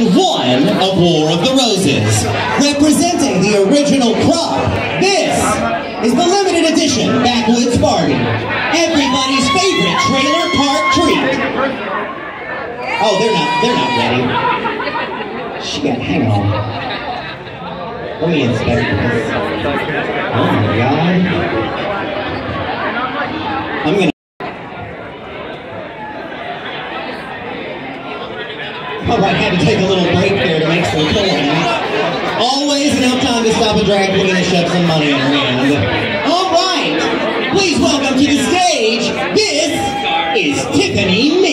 Season 1 of War of the Roses. Representing the original crop, this is the limited edition Backwoods Party. Everybody's favorite trailer park treat. Oh, they're not, they're not ready. She Shit, hang on. Let me inspect this. Oh my god. I'm gonna All right, had to take a little break there to make some coins. Always enough time to stop a drag queen and shove some money in her hand. All right, please welcome to the stage, this is Tiffany.